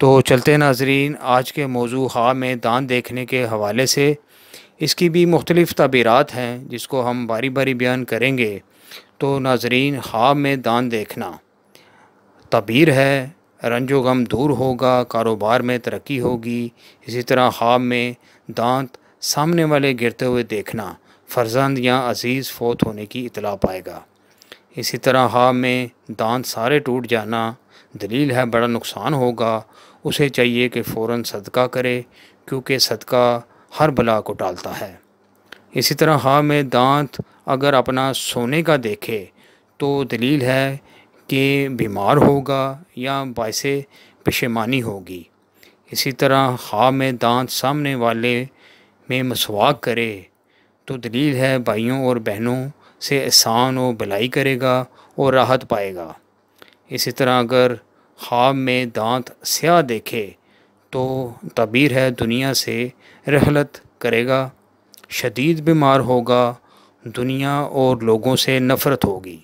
तो चलते नाजरीन, आज के मौजू हा में दान देखने के हवाले से। इसकी भी मुख्तलिफ़ तबीरत हैं, जिसको हम बारी बारी बयान करेंगे। तो नाजरीन, हा में दान देखना। तबीर है, रंजो गम दूर होगा, कारोबार में तरक्की होगी। इसी तरह हा में दांत सामने वाले गिरते हुए देखना, फ़र्जंद या अज़ीज़ फोत होने की इतला पाएगा। इसी तरह हा में दांत सारे टूट जाना दलील है, बड़ा नुकसान होगा। उसे चाहिए कि फ़ौर सदका करे, क्योंकि सदका हर बला को टालता है। इसी तरह हा में दांत अगर अपना सोने का देखे तो दलील है कि बीमार होगा या बायस पेशेमानी होगी। इसी तरह हा में दांत सामने वाले में मसवाक करे तो दलील है भाइयों और बहनों से एहसान व भलाई करेगा और राहत पाएगा। इसी तरह अगर ख्वाब में दांत स्याह देखे तो तबीर है दुनिया से रहलत करेगा, शदीद बीमार होगा, दुनिया और लोगों से नफ़रत होगी।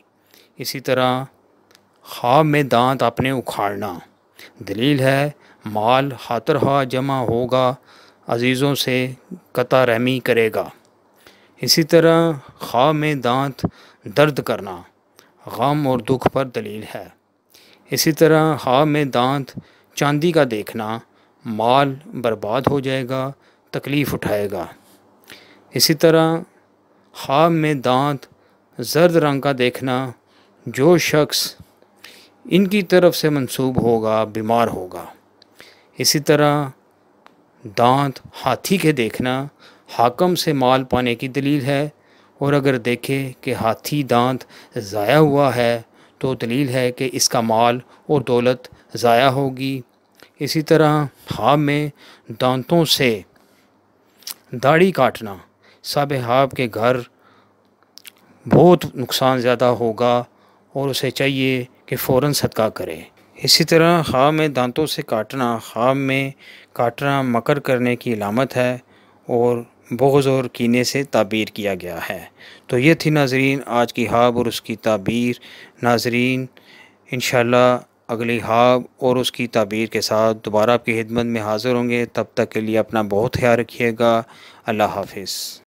इसी तरह ख्वाब में दांत अपने उखाड़ना। दलील है, माल हाथर हा जमा होगा, अजीज़ों से कता रहमी करेगा। इसी तरह ख्वाब में दांत दर्द करना, गम और दुख पर दलील है। इसी तरह ख्वाब में दांत, चांदी का देखना, माल बर्बाद हो जाएगा, तकलीफ़ उठाएगा। इसी तरह ख्वाब में दांत, जर्द रंग का देखना, जो शख्स इनकी तरफ़ से मंसूब होगा, बीमार होगा। इसी तरह दांत हाथी के देखना, हाकम से माल पाने की दलील है, और अगर देखे कि हाथी दांत ज़ाया हुआ है तो दलील है कि इसका माल और दौलत ज़ाया होगी। इसी तरह हाब में दांतों से दाढ़ी काटना, सब हाब के घर बहुत नुकसान ज़्यादा होगा और उसे चाहिए कि फ़ौर सदका करे। इसी तरह ख्वाब में दांतों से काटना ख्वाब में काटना मकर करने की अलामत है और बोझ और कीने से ताबीर किया गया है। तो ये थी नाजरीन आज की हाब और उसकी ताबीर। नाजरीन इन अगली हाब और उसकी ताबीर के साथ दोबारा आपकी खिदमत में हाज़िर होंगे। तब तक के लिए अपना बहुत ख्याल रखिएगा। अल्लाह हाफिज़।